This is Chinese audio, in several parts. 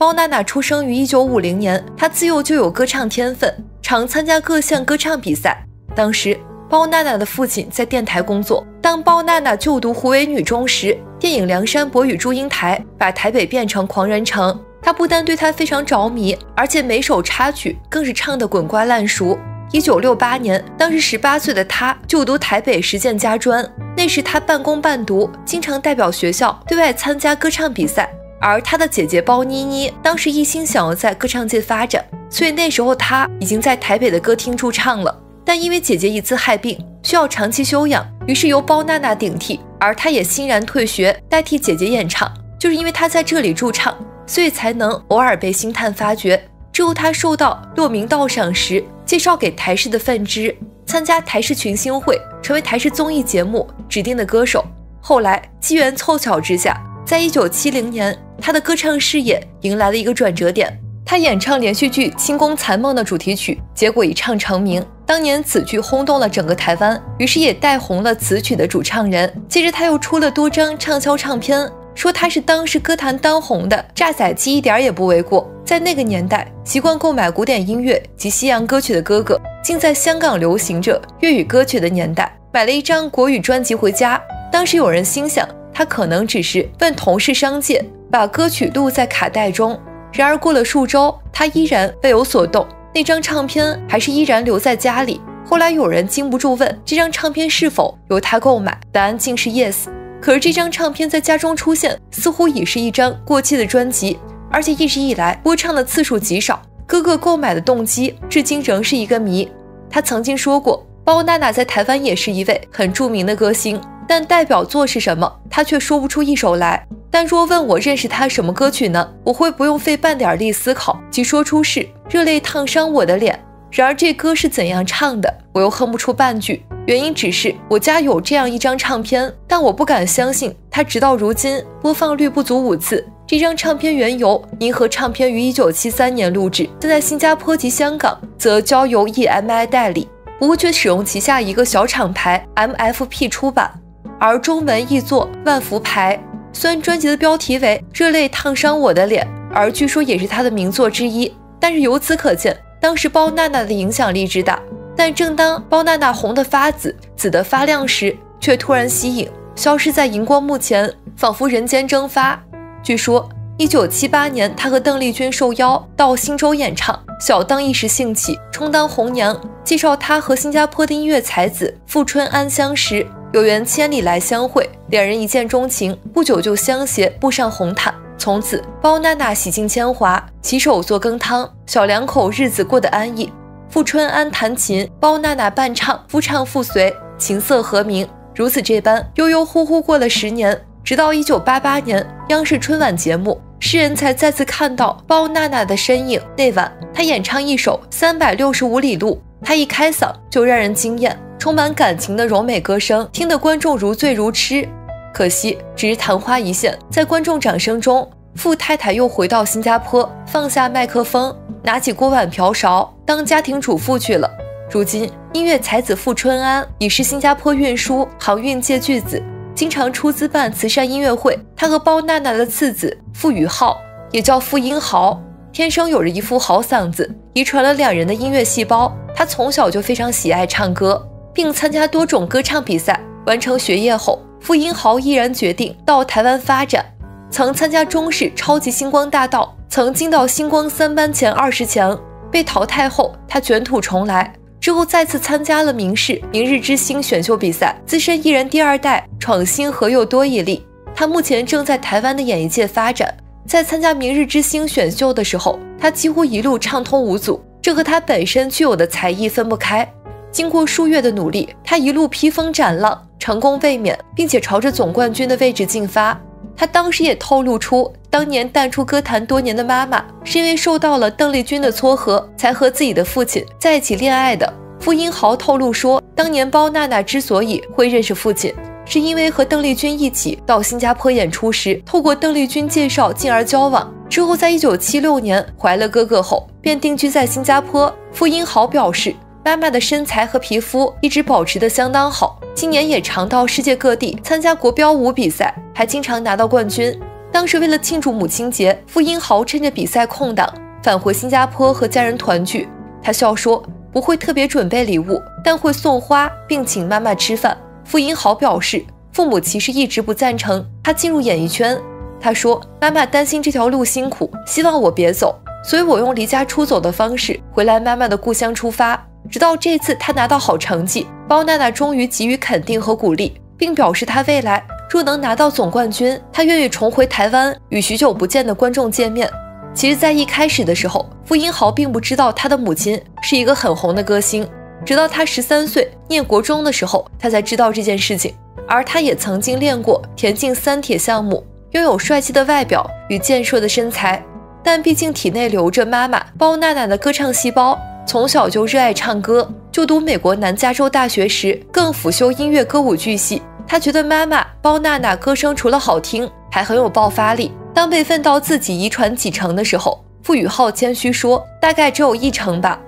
包娜娜出生于一九五零年，她自幼就有歌唱天分，常参加各项歌唱比赛。当时，包娜娜的父亲在电台工作。当包娜娜就读湖北女中时，电影《梁山伯与祝英台》把台北变成狂人城。她不但对她非常着迷，而且每首插曲更是唱得滚瓜烂熟。一九六八年，当时十八岁的她就读台北实践家专，那时她半工半读，经常代表学校对外参加歌唱比赛。而他的姐姐包妮妮当时一心想要在歌唱界发展，所以那时候他已经在台北的歌厅驻唱了。但因为姐姐一次害病，需要长期休养，于是由包娜娜顶替，而他也欣然退学，代替姐姐演唱。就是因为他在这里驻唱，所以才能偶尔被星探发掘。之后他受到骆明道赏识，介绍给台视的分支，参加台视群星会，成为台视综艺节目指定的歌手。后来机缘凑巧之下，在一九七零年。他的歌唱事业迎来了一个转折点，他演唱连续剧《清宫残梦》的主题曲，结果一唱成名。当年此剧轰动了整个台湾，于是也带红了此曲的主唱人。接着他又出了多张畅销唱片，说他是当时歌坛当红的炸仔鸡，一点也不为过。在那个年代，习惯购买古典音乐及西洋歌曲的哥哥，竟在香港流行着粤语歌曲的年代，买了一张国语专辑回家。当时有人心想，他可能只是问同事商借。把歌曲录在卡带中，然而过了数周，他依然未有所动，那张唱片还是依然留在家里。后来有人禁不住问这张唱片是否由他购买，答案竟是 yes。可是这张唱片在家中出现，似乎已是一张过期的专辑，而且一直以来播唱的次数极少。哥哥购买的动机至今仍是一个谜。他曾经说过，包娜娜在台湾也是一位很著名的歌星，但代表作是什么，他却说不出一首来。但若问我认识他什么歌曲呢？我会不用费半点力思考，即说出是热泪烫伤我的脸。然而这歌是怎样唱的，我又哼不出半句。原因只是我家有这样一张唱片，但我不敢相信它直到如今播放率不足五次。这张唱片原由银河唱片于一九七三年录制，但在新加坡及香港则交由 EMI 代理，不过却使用旗下一个小厂牌 MFP 出版，而中文译作万福牌。虽然专辑的标题为《热泪烫伤我的脸》，而据说也是他的名作之一，但是由此可见，当时包娜娜的影响力之大。但正当包娜娜红得发紫、紫得发亮时，却突然息影，消失在荧光幕前，仿佛人间蒸发。据说，一九七八年，她和邓丽君受邀到新洲演唱，小邓一时兴起，充当红娘，介绍她和新加坡的音乐才子富春安相识。有缘千里来相会，两人一见钟情，不久就相携步上红毯。从此，包娜娜洗尽铅华，起手做羹汤，小两口日子过得安逸。富春安弹琴，包娜娜伴唱，夫唱妇随，琴瑟和鸣。如此这般，悠悠忽忽过了十年，直到一九八八年，央视春晚节目，世人才再次看到包娜娜的身影。那晚，她演唱一首《三百六十五里路》，她一开嗓就让人惊艳。充满感情的柔美歌声，听得观众如醉如痴。可惜只是昙花一现，在观众掌声中，富太太又回到新加坡，放下麦克风，拿起锅碗瓢勺，当家庭主妇去了。如今，音乐才子傅春安已是新加坡运输航运界巨子，经常出资办慈善音乐会。他和包娜娜的次子傅宇浩，也叫傅英豪，天生有着一副好嗓子，遗传了两人的音乐细胞。他从小就非常喜爱唱歌。并参加多种歌唱比赛。完成学业后，傅英豪毅然决定到台湾发展。曾参加中视超级星光大道，曾进到星光三班前二十强。被淘汰后，他卷土重来，之后再次参加了明视明日之星选秀比赛。资深艺人第二代，闯星河又多一例。他目前正在台湾的演艺界发展。在参加明日之星选秀的时候，他几乎一路畅通无阻，这和他本身具有的才艺分不开。经过数月的努力，他一路披风斩浪，成功卫冕，并且朝着总冠军的位置进发。他当时也透露出，当年淡出歌坛多年的妈妈，是因为受到了邓丽君的撮合，才和自己的父亲在一起恋爱的。傅英豪透露说，当年包娜娜之所以会认识父亲，是因为和邓丽君一起到新加坡演出时，透过邓丽君介绍，进而交往。之后，在一九七六年怀了哥哥后，便定居在新加坡。傅英豪表示。妈妈的身材和皮肤一直保持得相当好，今年也常到世界各地参加国标舞比赛，还经常拿到冠军。当时为了庆祝母亲节，傅英豪趁着比赛空档返回新加坡和家人团聚。他笑说不会特别准备礼物，但会送花并请妈妈吃饭。傅英豪表示，父母其实一直不赞成他进入演艺圈。他说妈妈担心这条路辛苦，希望我别走，所以我用离家出走的方式回来妈妈的故乡出发。直到这次他拿到好成绩，包娜娜终于给予肯定和鼓励，并表示他未来。若能拿到总冠军，他愿意重回台湾与许久不见的观众见面。其实，在一开始的时候，傅英豪并不知道他的母亲是一个很红的歌星，直到他十三岁念国中的时候，他才知道这件事情。而他也曾经练过田径三铁项目，拥有帅气的外表与健硕的身材。但毕竟体内留着妈妈包娜娜的歌唱细胞，从小就热爱唱歌。就读美国南加州大学时，更辅修音乐歌舞剧系。他觉得妈妈包娜娜歌声除了好听，还很有爆发力。当被问到自己遗传几成的时候，傅宇浩谦虚说：“大概只有一成吧。”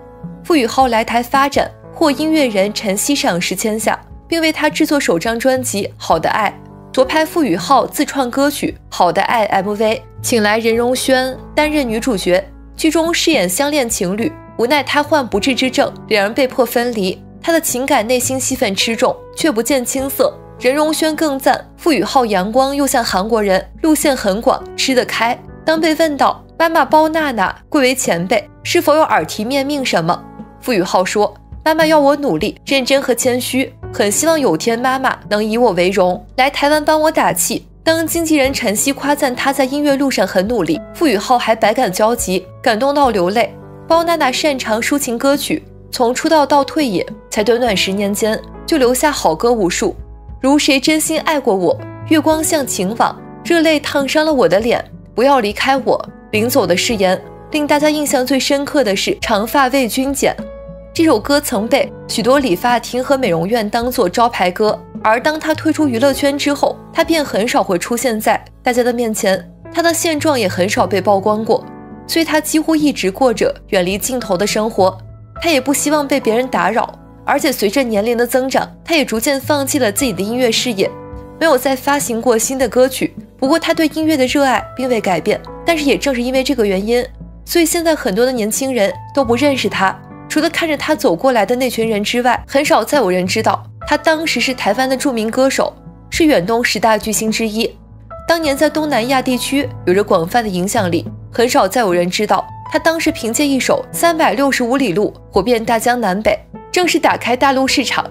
傅宇浩来台发展，获音乐人陈曦赏识签下，并为他制作首张专辑《好的爱》，夺拍傅宇浩自创歌曲《好的爱》MV，请来任容萱担任女主角，剧中饰演相恋情侣，无奈他患不治之症，两人被迫分离。他的情感内心戏份吃重，却不见青涩。任容萱更赞傅宇浩阳光又像韩国人，路线很广，吃得开。当被问到妈妈包娜娜贵为前辈，是否有耳提面命什么？傅宇浩说：“妈妈要我努力、认真和谦虚，很希望有天妈妈能以我为荣，来台湾帮我打气。”当经纪人陈曦夸赞他在音乐路上很努力，傅宇浩还百感交集，感动到流泪。包娜娜擅长抒情歌曲，从出道到退隐，才短短十年间就留下好歌无数。如谁真心爱过我？月光像情网，热泪烫伤了我的脸。不要离开我。临走的誓言，令大家印象最深刻的是《长发为君剪》这首歌，曾被许多理发厅和美容院当做招牌歌。而当他退出娱乐圈之后，他便很少会出现在大家的面前，他的现状也很少被曝光过。所以，他几乎一直过着远离镜头的生活。他也不希望被别人打扰。而且随着年龄的增长，他也逐渐放弃了自己的音乐事业，没有再发行过新的歌曲。不过他对音乐的热爱并未改变。但是也正是因为这个原因，所以现在很多的年轻人都不认识他，除了看着他走过来的那群人之外，很少再有人知道他当时是台湾的著名歌手，是远东十大巨星之一。当年在东南亚地区有着广泛的影响力，很少再有人知道他当时凭借一首《三百六十五里路》火遍大江南北。正式打开大陆市场。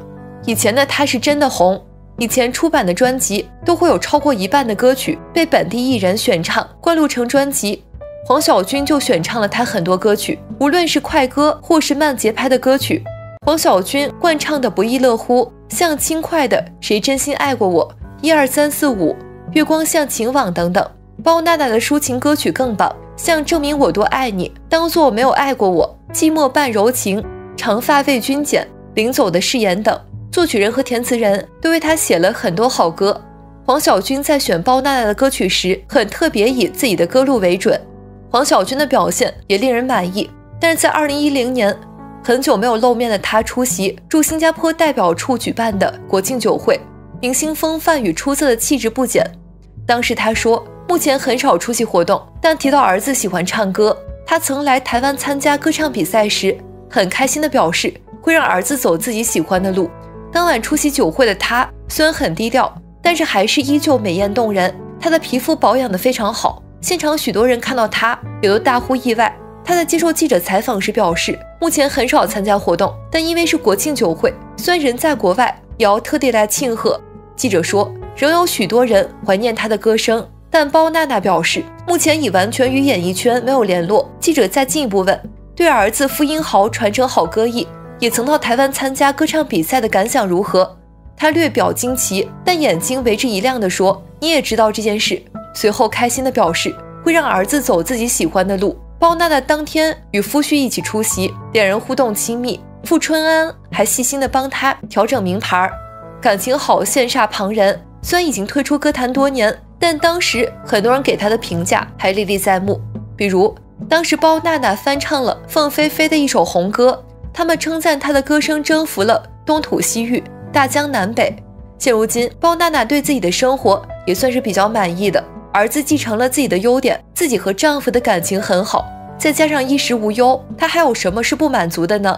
以前的他是真的红，以前出版的专辑都会有超过一半的歌曲被本地艺人选唱灌录成专辑。黄小军就选唱了他很多歌曲，无论是快歌或是慢节拍的歌曲，黄小军惯唱的不亦乐乎。像轻快的《谁真心爱过我》，一二三四五，月光像情网等等。包娜娜的抒情歌曲更棒，像《证明我多爱你》，当做我没有爱过我，寂寞伴柔情。长发为君剪，临走的誓言等，作曲人和填词人都为他写了很多好歌。黄小军在选包娜娜的歌曲时，很特别以自己的歌路为准。黄小军的表现也令人满意。但是在二零一零年，很久没有露面的他出席驻新加坡代表处举办的国庆酒会，明星风范与出色的气质不减。当时他说，目前很少出席活动，但提到儿子喜欢唱歌，他曾来台湾参加歌唱比赛时。很开心地表示会让儿子走自己喜欢的路。当晚出席酒会的他虽然很低调，但是还是依旧美艳动人。他的皮肤保养得非常好，现场许多人看到他也都大呼意外。他在接受记者采访时表示，目前很少参加活动，但因为是国庆酒会，虽然人在国外，也要特地来庆贺。记者说，仍有许多人怀念他的歌声，但包娜娜表示，目前已完全与演艺圈没有联络。记者再进一步问。对儿子傅英豪传承好歌艺，也曾到台湾参加歌唱比赛的感想如何？他略表惊奇，但眼睛为之一亮地说：“你也知道这件事。”随后开心地表示会让儿子走自己喜欢的路。包娜娜当天与夫婿一起出席，两人互动亲密，傅春安还细心地帮他调整名牌，感情好羡煞旁人。虽然已经退出歌坛多年，但当时很多人给他的评价还历历在目，比如。当时包娜娜翻唱了凤飞飞的一首红歌，他们称赞她的歌声征服了东土西域、大江南北。现如今，包娜娜对自己的生活也算是比较满意的。儿子继承了自己的优点，自己和丈夫的感情很好，再加上衣食无忧，她还有什么是不满足的呢？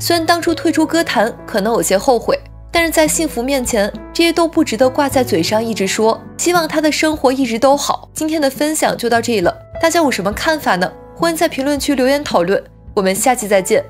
虽然当初退出歌坛可能有些后悔，但是在幸福面前，这些都不值得挂在嘴上一直说。希望他的生活一直都好。今天的分享就到这里了，大家有什么看法呢？欢迎在评论区留言讨论。我们下期再见。